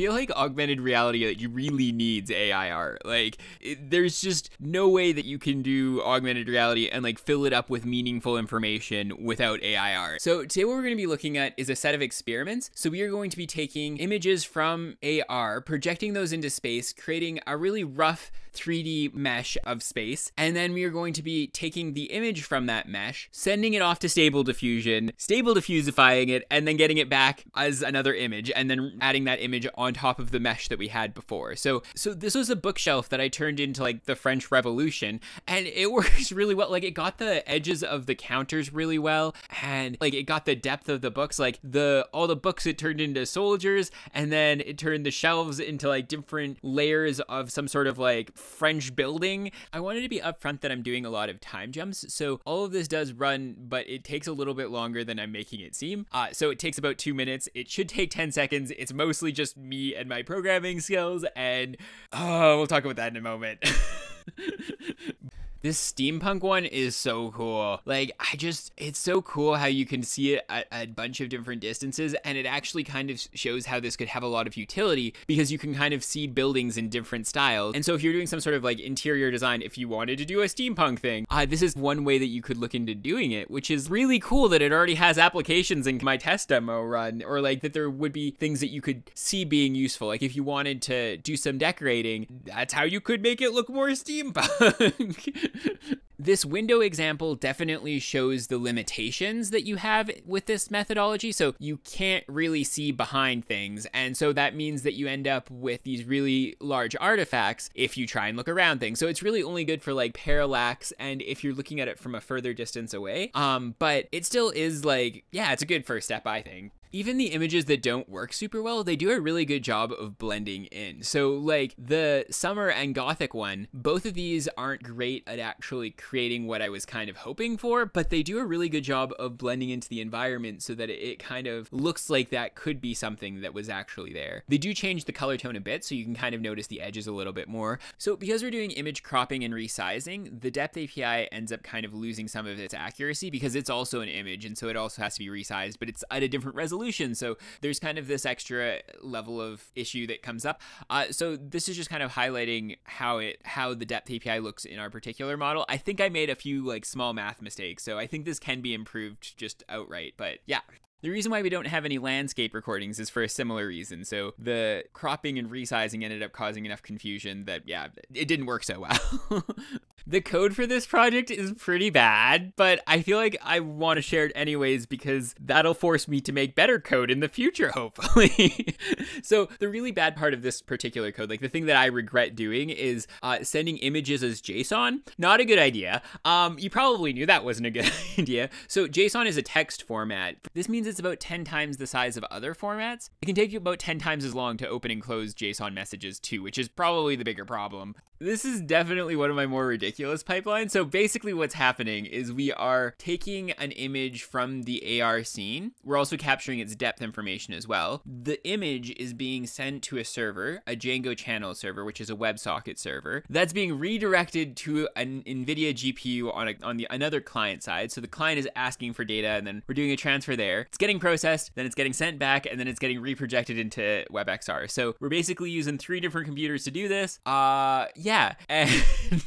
feel like augmented reality like, really needs AI art. Like, it, there's just no way that you can do augmented reality and like fill it up with meaningful information without AI art. So today what we're going to be looking at is a set of experiments. So we are going to be taking images from AR, projecting those into space, creating a really rough 3D mesh of space. And then we are going to be taking the image from that mesh, sending it off to Stable Diffusion, Stable Diffusifying it, and then getting it back as another image, and then adding that image on top of the mesh that we had before. So, so this was a bookshelf that I turned into like the French Revolution, and it works really well. Like it got the edges of the counters really well, and like it got the depth of the books. Like the all the books it turned into soldiers, and then it turned the shelves into like different layers of some sort of like French building. I wanted to be upfront that I'm doing a lot of time jumps. So all of this does run, but it takes a little bit longer than I'm making it seem. Uh, so it takes about two minutes. It should take 10 seconds. It's mostly just me and my programming skills. And oh, we'll talk about that in a moment. This steampunk one is so cool. Like, I just, it's so cool how you can see it at a bunch of different distances, and it actually kind of shows how this could have a lot of utility because you can kind of see buildings in different styles. And so, if you're doing some sort of like interior design, if you wanted to do a steampunk thing, uh, this is one way that you could look into doing it, which is really cool that it already has applications in my test demo run, or like that there would be things that you could see being useful. Like, if you wanted to do some decorating, that's how you could make it look more steampunk. this window example definitely shows the limitations that you have with this methodology. So you can't really see behind things. And so that means that you end up with these really large artifacts if you try and look around things. So it's really only good for like parallax and if you're looking at it from a further distance away. Um, but it still is like, yeah, it's a good first step, I think even the images that don't work super well, they do a really good job of blending in. So, like the summer and gothic one, both of these aren't great at actually creating what I was kind of hoping for, but they do a really good job of blending into the environment so that it kind of looks like that could be something that was actually there. They do change the color tone a bit, so you can kind of notice the edges a little bit more. So, because we're doing image cropping and resizing, the depth API ends up kind of losing some of its accuracy because it's also an image, and so it also has to be resized, but it's at a different resolution resolution. So there's kind of this extra level of issue that comes up. Uh, so this is just kind of highlighting how it how the depth API looks in our particular model. I think I made a few like small math mistakes, so I think this can be improved just outright. But yeah, the reason why we don't have any landscape recordings is for a similar reason. So the cropping and resizing ended up causing enough confusion that, yeah, it didn't work so well. The code for this project is pretty bad, but I feel like I want to share it anyways because that'll force me to make better code in the future, hopefully. so, the really bad part of this particular code, like the thing that I regret doing, is uh, sending images as JSON. Not a good idea. Um, you probably knew that wasn't a good idea. So, JSON is a text format. This means it's about 10 times the size of other formats. It can take you about 10 times as long to open and close JSON messages, too, which is probably the bigger problem. This is definitely one of my more ridiculous pipelines. So basically what's happening is we are taking an image from the AR scene. We're also capturing its depth information as well. The image is being sent to a server, a Django channel server, which is a WebSocket server. That's being redirected to an NVIDIA GPU on, a, on the another client side. So the client is asking for data and then we're doing a transfer there. It's getting processed, then it's getting sent back, and then it's getting reprojected into WebXR. So we're basically using three different computers to do this. Uh, yeah, yeah.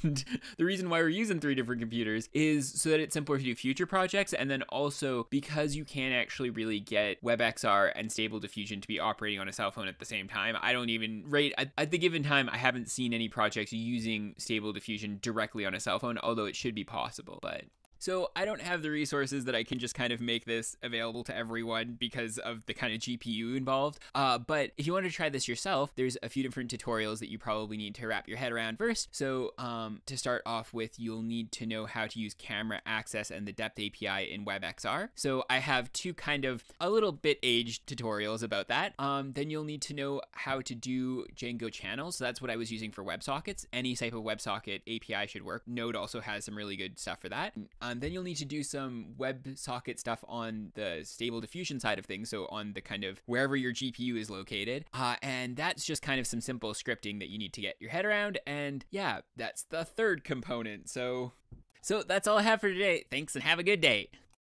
And the reason why we're using three different computers is so that it's simpler to do future projects. And then also because you can't actually really get WebXR and Stable Diffusion to be operating on a cell phone at the same time. I don't even rate at, at the given time, I haven't seen any projects using Stable Diffusion directly on a cell phone, although it should be possible. But so I don't have the resources that I can just kind of make this available to everyone because of the kind of GPU involved. Uh, but if you want to try this yourself, there's a few different tutorials that you probably need to wrap your head around first. So um, to start off with, you'll need to know how to use camera access and the depth API in WebXR. So I have two kind of a little bit aged tutorials about that. Um, then you'll need to know how to do Django channels. So that's what I was using for WebSockets. Any type of WebSocket API should work. Node also has some really good stuff for that. Um, then you'll need to do some WebSocket stuff on the stable diffusion side of things, so on the kind of wherever your GPU is located. Uh, and that's just kind of some simple scripting that you need to get your head around. And yeah, that's the third component. So, so that's all I have for today. Thanks and have a good day.